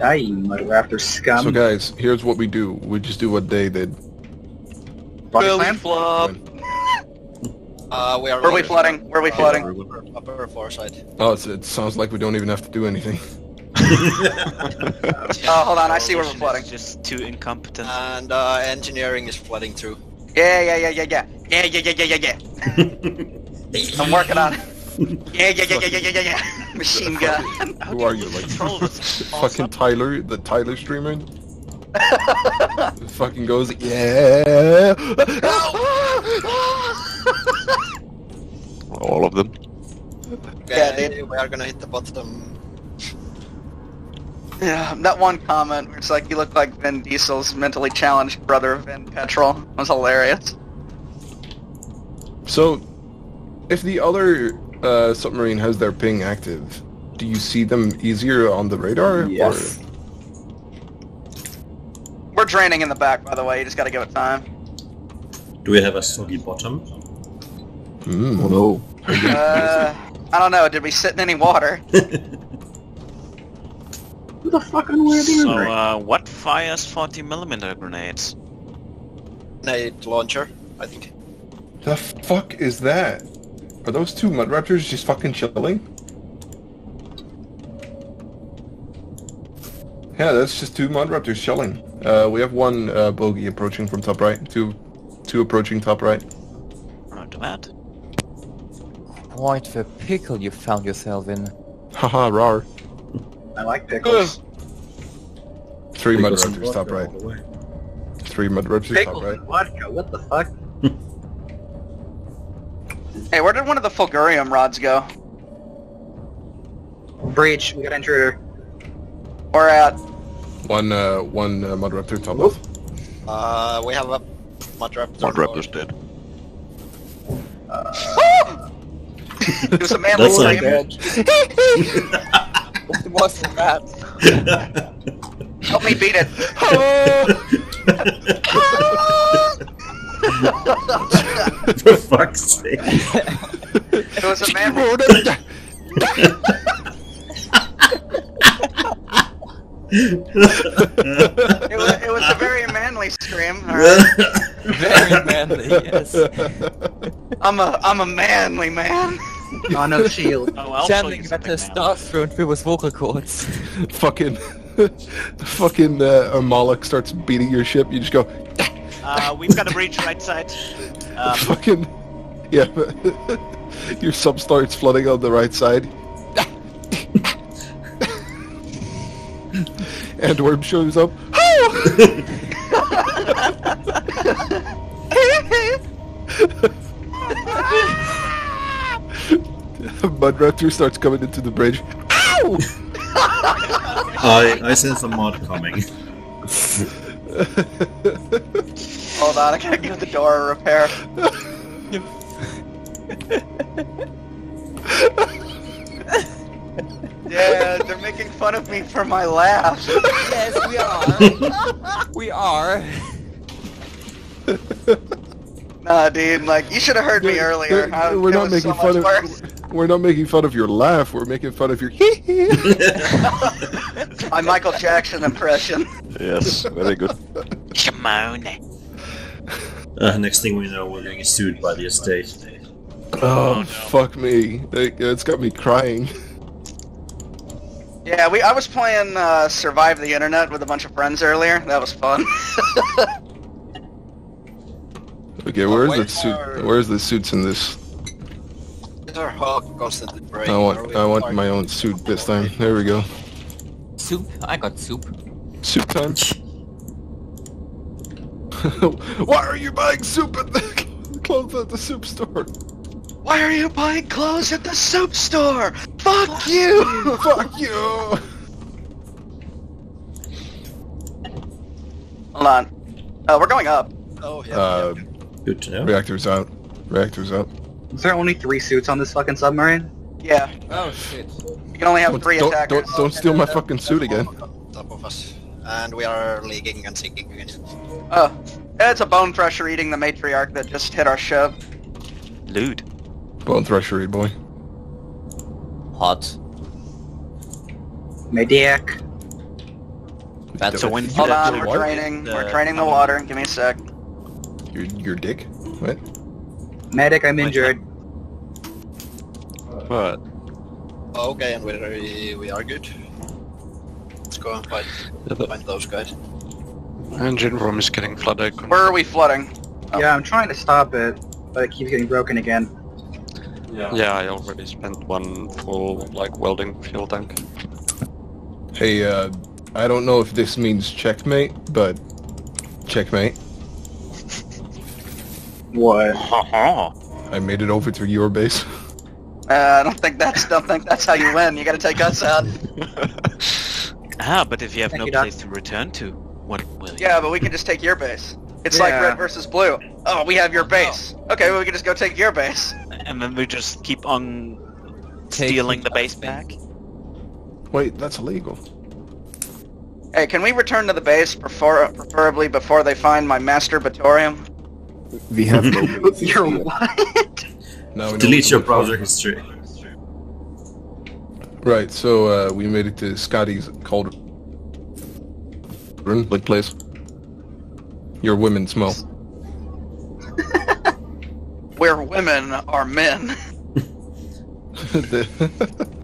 Die, you mud raptor scum. So guys, here's what we do. We just do what they did. Body Belly slam? flop. Uh, we are. Where are we flooding? Where are we flooding? Upper, upper far side. Oh, it's, it sounds like we don't even have to do anything. Oh, hold on. I see where we're flooding. Just too incompetent. And uh, engineering is flooding through. Yeah, yeah, yeah, yeah, yeah. Yeah, yeah, yeah, yeah, yeah, yeah. I'm working on it. Yeah, yeah, yeah, yeah, yeah, yeah, yeah, yeah. Machine gun. Who are you, like fucking Tyler, the Tyler streamer? fucking goes, yeah. All of them. Yeah, Okay, we are gonna hit the bottom. Yeah, that one comment where it's like you look like Vin Diesel's mentally challenged brother Vin Petrol was hilarious. so, if the other uh, submarine has their ping active, do you see them easier on the radar? Yes. We're draining in the back, by the way. You just gotta give it time. Do we have a soggy bottom? Mm. Oh no. Uh, I don't know. Did we sit in any water? Who the fuck are we So, uh, what fires 40 millimeter grenades? Nade launcher, I think. The fuck is that? Are those two mud raptors just fucking chilling? Yeah, that's just two mud raptors chilling. Uh, we have one uh, bogey approaching from top right. Two, two approaching top right. Not bad. Quite the pickle you found yourself in. Haha, rar. I like pickles. Three mud Pickles and raptors top right. all the way. Three mud raptors top Pickles right. and vodka, what the fuck? Hey, where did one of the Fulgurium rods go? Breach, we got intruder. We're at. One, uh, one uh, mud raptor top left. Uh, we have a mud raptor. One raptor's dead. It was a manly That's not scream. good. What was that? Help me beat it. For fuck's sake. It was a manly. It was, it was a very manly scream. All right. Very manly, yes. I'm a I'm a manly man. Oh no, shield. Oh, I'll show Channeling you that something now. testosterone through his vocal cords. fucking, fucking uh, Moloch starts beating your ship. You just go, Uh, we've got a breach right side. Um, fucking, yeah. but your sub starts flooding on the right side. and Worm shows up. Mud Raptor starts coming into the bridge. I, I sense a mod coming. Hold on, I gotta give the door a repair. yeah, they're making fun of me for my laugh. yes, we are. we are. Nah, dude, like you should have heard me earlier. We're- I- We're not making so fun of. worse. We're not making fun of your laugh. We're making fun of your. My Michael Jackson impression. Yes, very good. Shimon. Uh, next thing we know, we're getting sued by the estate. oh, no. fuck me! It, it's got me crying. Yeah, we. I was playing uh, Survive the Internet with a bunch of friends earlier. That was fun. Okay, where's the suit? Where's the suits in this? Our hawk constantly breaking? I want. I want my own suit this time. There we go. Soup? I got soup. Soup time. Why are you buying soup at the clothes at the soup store? Why are you buying clothes at the soup store? Fuck you! Fuck you! Hold on. Uh, we're going up. Oh yeah. Uh, Good to know. reactors out. Reactors out. Is there only three suits on this fucking submarine? Yeah, Oh shit. you can only have Don't, three don't, attackers. don't, don't steal my fucking suit again. Top of us, and we are leaking and sinking again. Oh, it's a bone thresher eating the matriarch that just hit our ship. Lewd. Bone threshery boy. Hot. Mediac. That's a win. few- you- Hold on, we're what? draining. We're The- draining the water. Give me a sec. Your your dick? What? Medic, I'm injured. What? Okay, and we we are good. Let's go and fight, find those guys. Engine room is getting flooded. Where are we flooding? Yeah, I'm trying to stop it, but it keeps getting broken again. Yeah, I already spent one full like welding fuel tank. Hey, uh, I don't know if this means checkmate, but checkmate. What? I made it over to your base. Uh, I don't think that's don't think that's how you win. You gotta take us out. Ah, but if you have Thank no you, Doc. place to return to, what will you? Yeah, but we can just take your base. It's like Yeah. red versus blue. Oh, we have your base. Okay, well we can just go take your base. And then we just keep on Taking stealing the base nothing. back? Wait, that's illegal. Hey, can we return to the base, prefer preferably before they find my masturbatorium? We have no You're what? Now we know Delete your browser for. history. Right, so uh, we made it to Scotty's cauldron Like, place. Your women smell. Where women are men.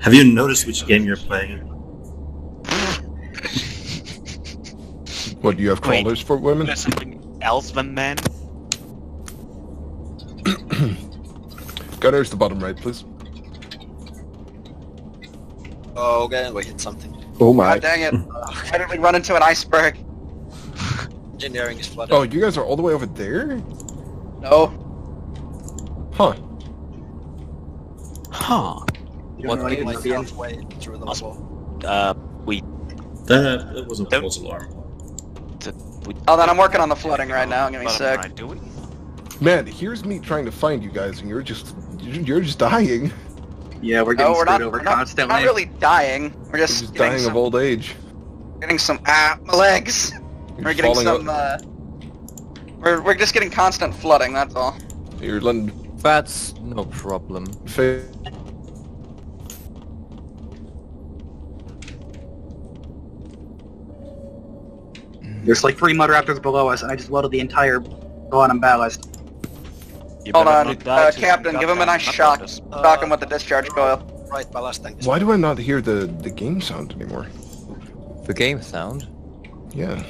Have you noticed which game you're playing? what, do you have Wait. crawlers for women? There's something else than men? Gunner's the bottom right, please. Okay, and we hit something. Oh my. God dang it. Why did we run into an iceberg? Engineering is flooded. Oh, you guys are all the way over there? No. Huh. Huh. You don't What really game need like to be in- halfway through the level. Uh, we... That, that was a Don't- false alarm. we Oh, then I'm working on the flooding right now. Give me a what sec. am I doing? Man, here's me trying to find you guys, and you're just you're just dying. Yeah, we're getting No, we're screwed not, over we're not, we're constantly. not really dying. We're just, just dying some, of old age. getting some ah my legs. You're We're getting some. Uh, we're we're just getting constant flooding. That's all. You're letting That's no problem. fa- There's like three mud raptors below us, and I just loaded the entire bottom ballast. You Hold on, uh, Captain, give him a nice shock. nutcrackers. Uh, Shock him with the discharge coil. Right ballast tank is Why do I not hear the the game sound anymore? The game sound. Yeah.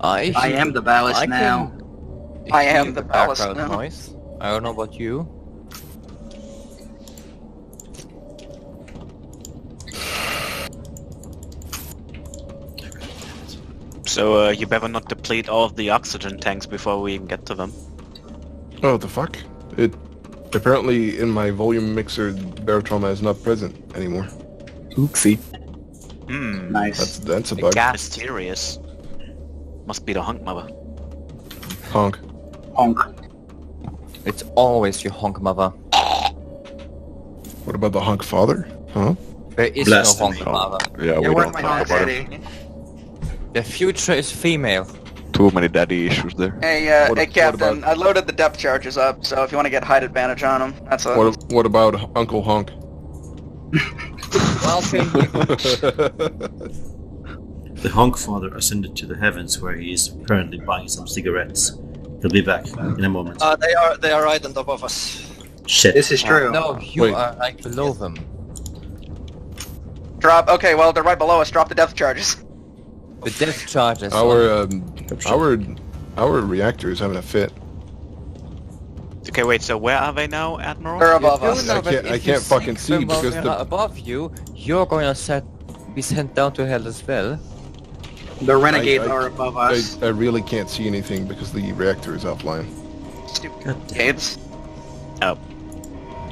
I I am the ballast I now. I am hear the ballast background now. noise. I don't know about you. So, uh, you better not deplete all of the oxygen tanks before we even get to them. Oh, the fuck? It apparently in my volume mixer, barotrauma is not present anymore. Oopsie. Hmm, Nice. That's that's a The bug. gas. mysterious. Must be the honk mother. Honk. Honk. It's always your honk mother. What about the honk father? Huh? There is Blasphemy. no honk mother. Yeah, Yeah, we don't talk about it. The future is female. Too many daddy issues there. Hey, uh, What- hey, Captain, about- I loaded the depth charges up, so if you want to get height advantage on them, that's a. What what about Uncle Honk? Well, can The honk father ascended to the heavens where he is apparently buying some cigarettes. He'll be back in a moment. Uh, they are they are right on top of us. Shit. This is true. No, you Wait. are like below them. Drop. Okay, well they're right below us. Drop the depth charges. The death charges. our um, our our reactor is having a fit. Okay, wait, so where are they now, Admiral? They're above us. know I can't- I can't fucking see because they're the- above you, you're going to set be sent down to hell as well. The renegades I- are above us. I really can't see anything because the reactor is offline. Stupid God damn. kids.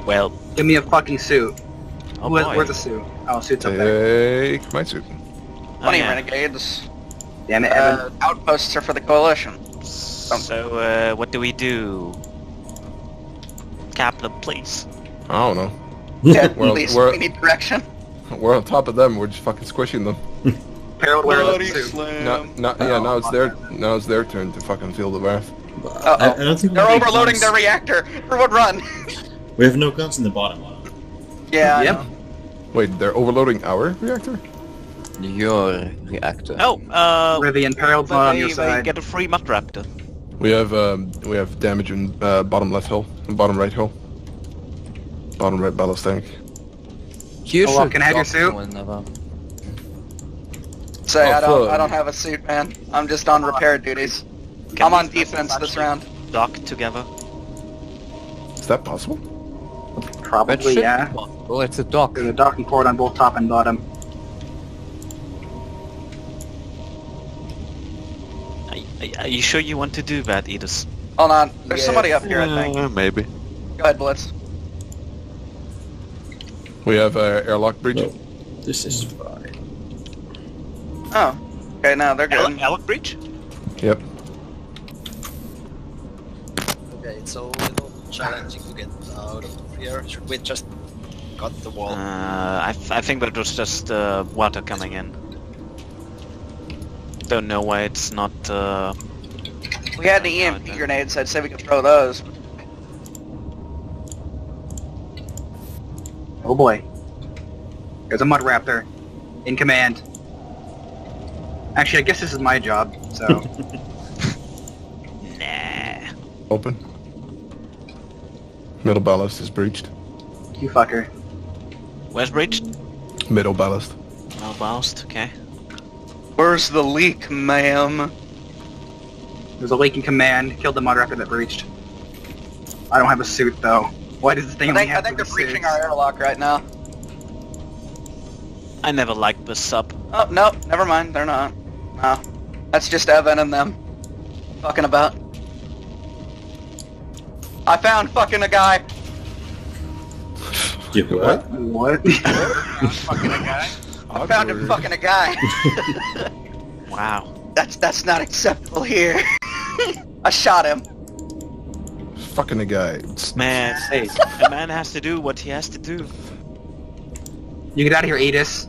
Well, Give me a fucking suit. oh Where- where's the suit? Oh, suit's up there. Take my suit. Oh, yeah. renegades. Damn it, Evan. Uh, outposts are for the coalition. So, uh, what do we do? Captain, please. I don't know. Yeah, Well, please, we're- we need direction. We're on top of them. We're just fucking squishing them. Harold, where is the suit? Now, now, yeah, now it's their now it's their turn to fucking feel the wrath. I, I don't think They're overloading guns. their reactor. Everyone run. We have no guns in the bottom. One. Yeah. Yep. Wait, they're overloading our reactor? Your reactor. Oh, uh, Where the Imperial's not on your side. get a free mud raptor. We have um, we have damage in uh, bottom left hill, and bottom right hill, bottom right ballast tank. You Oh, well, can I have your suit? Say, Oh, I don't. I don't have a suit, man. I'm just on repair duties. Can I'm on defense this round. Dock together. Is that possible? Probably, should yeah. Well. It's a dock. There's a docking port on both top and bottom. Are, are- are you sure you want to do that, Edis? Hold on. There's somebody up here, I think. Uh, maybe. Go ahead, Blitz. We have uh, airlock breach. No. This is fine. Oh. Okay, now they're good. Alec, Alec Breach? Yep. Okay, it's so little challenging to get out of here. Should we just cut the wall? Uh, I, th- I think that it was just uh, water coming in. Don't know why it's not. Uh, We had the EMP grenades. I'd say we could throw those. Oh boy. There's a Mud Raptor. In command. Actually, I guess this is my job, so... nah. Open. Middle ballast is breached. you fucker. Where's Breach? Middle ballast. No ballast. Okay. Where's the leak, ma'am? There's a leak in command. Killed the Mud Raptor that breached. I don't have a suit, though. Why does this thing I only think, I think they're three breaching our airlock right now. I never liked this sub. Oh, no, never mind. They're not. No. That's just Evan and them. Fucking about. I found fucking a guy. You what? What? fucking a guy. I found him fucking a guy. Wow. That's that's not acceptable here. I shot him. Fucking a guy. Man, Hey, a man has to do what he has to do. you get out of here, Aegis.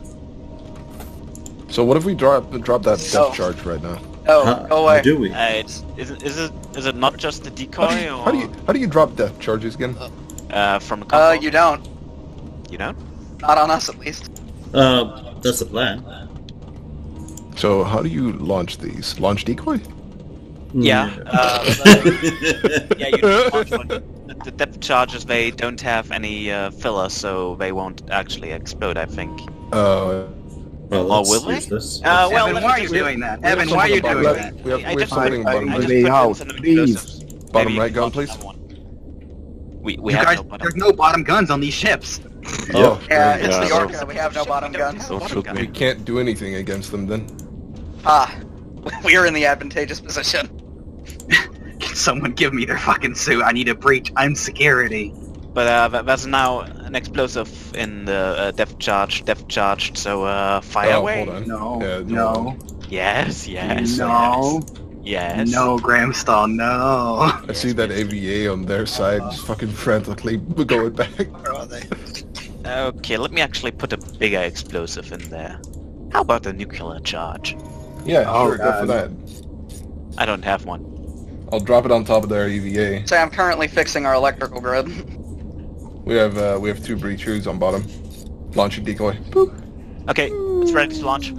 So what if we drop drop that depth Oh. charge right now? Oh, How- go how do we? Uh, it's, is, it- is it is it not just the How decoy do, you, or how do you how do you drop depth charges again? uh, from a the Uh, you don't. you don't? Not on us, at least. Uh, that's the plan. So how do you launch these? Launch decoy? Yeah. Uh, yeah, you just. The the depth charges they don't have any uh, filler, so they won't actually explode. I think. Uh, well, Oh, that's will they? useless. Uh, well, Evan, why are you doing that? Evan, why are you doing that? We have, I we have just- something I- bottom right. just Way put in out, some please. Bottom right gun, please. We we You have guys, no bottom. there's no bottom guns on these ships. Oh, Yeah, great. it's Yeah, the so- Orca. We have no bottom guns. So shoot We can't do anything against them then. Ah, we are in the advantageous position. Can someone give me their fucking suit? I need a breach. I'm security. But uh, that, that's now an explosive in the uh, depth charge, depth charged. So uh, fire oh, away. hold on. No, Yeah, no, Yes, yes, no, yes. yes. no, Gramstaal, no. I see that EVA on their side just fucking frantically going back. Where are they? Okay, let me actually put a bigger explosive in there. How about a nuclear charge? Yeah, Oh, sure, go for that. I don't have one. I'll drop it on top of their EVA. Say, I'm currently fixing our electrical grid. We have uh, we have two breachers on bottom. Launch a decoy. Boop. Okay, it's ready to launch.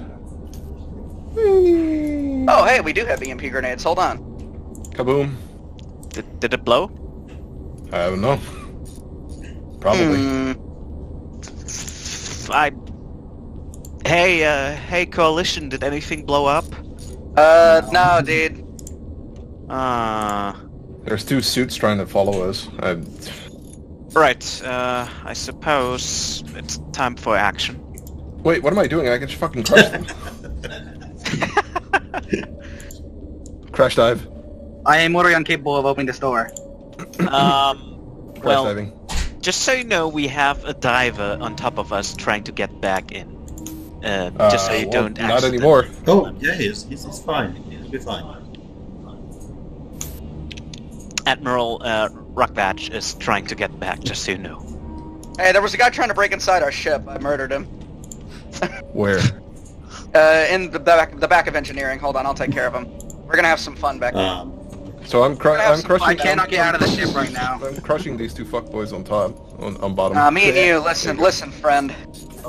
Oh, hey, we do have EMP grenades. Hold on. Kaboom. Did, did it blow? I don't know. Probably. Hmm. I. Hey, uh, hey, coalition, did anything blow up? Uh, no, dude. Uh, There's two suits trying to follow us. I, right, uh, I suppose it's time for action. wait, what am I doing? I can just fucking crush them. Crash dive. I am literally incapable of opening this door. Um, Crash well, diving. just so you know, we have a diver on top of us trying to get back in. Uh, Uh, just so you well, don't Not accident- anymore. Oh, yeah, he's, he's, he's fine. He'll be fine. Admiral uh, Rockbatch is trying to get back, just so you know. Hey, there was a guy trying to break inside our ship. I murdered him. Where? Uh, in the back, the back of engineering. Hold on, I'll take care of him. We're gonna have some fun back there. Um, So I'm cru- We're gonna have I'm some crushing. fun. I cannot get out of the ship right now. I'm crushing these two fuckboys on top, on, on bottom. Uh, me and you, listen, listen, friend.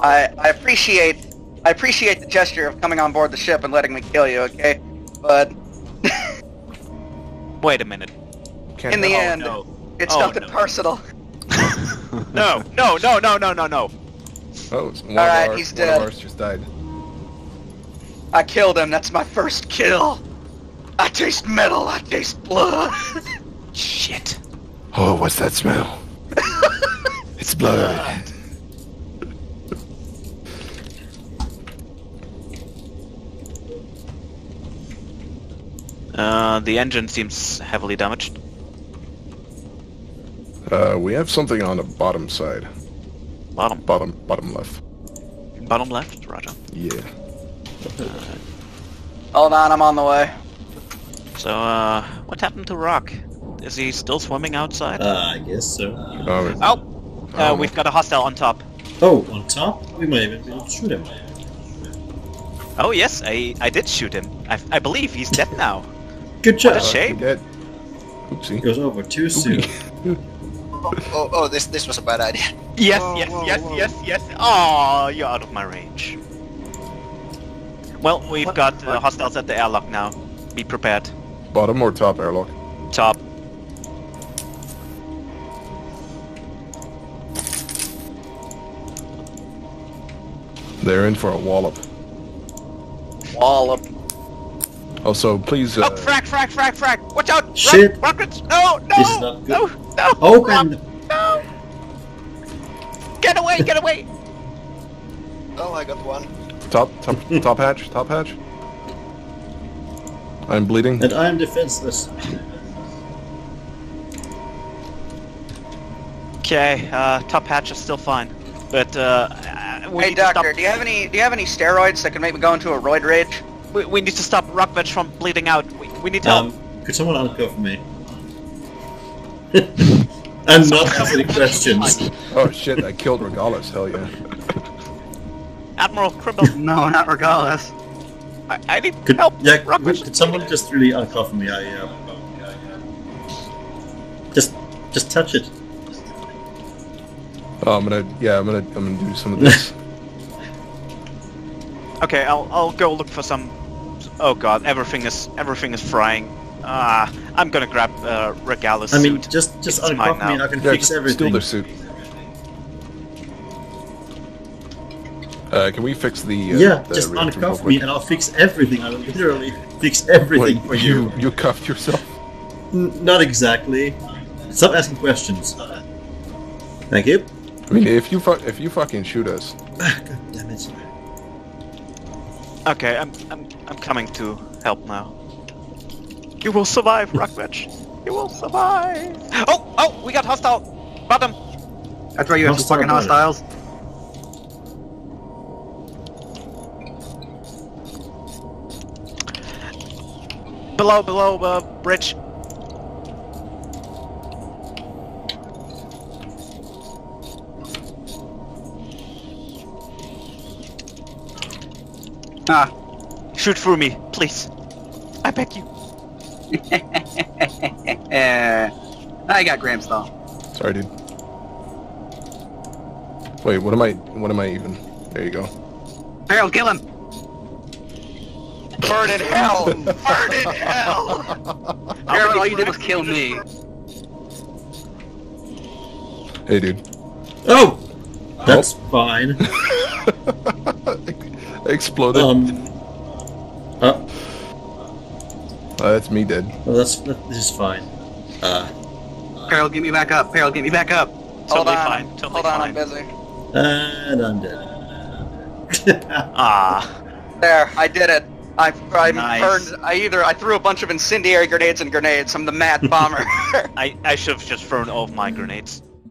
I I appreciate I appreciate the gesture of coming on board the ship and letting me kill you, okay? But Wait a minute. Can't in the Oh, end, no. it's Oh, nothing no. personal. No, no, no, no, no, no, no. Oh, one Alright, of ours, he's one dead. of ours just died. I killed him. That's my first kill. I taste metal. I taste blood. Shit. Oh, what's that smell? it's blood. Uh, the engine seems heavily damaged. Uh, we have something on the bottom side. Bottom, Bottom, bottom left. bottom left, Roger. Yeah. Hold on, I'm on the way. So, uh, what happened to Rock? Is he still swimming outside? Uh, I guess so. Oh, oh, uh, Oh. we've got a hostile on top. Oh, on top? We might even be able to shoot him. Oh yes, I I did shoot him. I, I believe he's dead now. Good job. What a shame. Dead. Oopsie. Goes over too soon. Oh, oh, this this was a bad idea. Yes, Whoa, yes, whoa, yes, whoa. yes, yes. Oh, you're out of my range. Well, we've got uh, hostiles at the airlock now. Be prepared. Bottom or top airlock? Top. They're in for a wallop. Wallop. Also, please. Uh, oh, frag, frag, frag, frag! Watch out! Rock- Shit. rockets! No, no, This is not good. no! Open! Rock- no! Get away! Get away! Oh, I got one. top, top, top hatch, top hatch. I'm bleeding. And I'm defenseless. Okay, uh, top hatch is still fine, but uh, uh, we Hey, need to stop. doctor, do you have any do you have any steroids that can make me go into a roid rage? We, we need to stop Rockvetch from bleeding out. We, we need help. Um, could someone uncover me? And not ask any questions. Oh shit! I killed Regalis. Hell yeah. Admiral Cribble, No, not regardless. I, I need Could, help. yeah, Rockvetch. could, could someone just really uncuff me? I, uh, just, just touch it. Oh, I'm gonna. Yeah, I'm gonna. I'm gonna do some of this. Okay, I'll I'll go look for some. Oh god, everything is everything is frying. Ah, I'm gonna grab uh, Regalis I mean, suit. just, just It's mine uncover me and. I can yeah, fix just steal everything. their suit. Uh, can we fix the? Uh, yeah, the just reactor uncuff me and I'll fix everything. I will literally fix everything Wait, for you. you you cuffed yourself. N- not exactly. Stop asking questions. Thank you. I mean, if you fu- if you fucking shoot us, God damn it. Okay, I'm I'm I'm coming to help now. You will survive, Rockvetch. You will survive. Oh oh, we got hostile. Bottom. That's why you have some fucking about hostiles. Below below uh, bridge. Ah. Shoot through me, please. I beg you. Eh, I got Graham's Gramstaal. sorry, dude. Wait, what am I? What am I even? There you go. Harold, kill him! Burn in hell! Burn in hell! Harold, all you did was kill me. Hey, dude. Oh! That's fine. Exploded. Um. Uh, Uh, that's me dead. well, that's that, this is fine. Uh, Harold, get me back up. Harold, get me back up. Hold Totally on, fine. Totally hold on, fine. I'm busy. and I'm dead. Ah. There, I did it. I, I Nice. burned. I either I threw a bunch of incendiary grenades and grenades. I'm the mad bomber. I, I should have just thrown all of my grenades.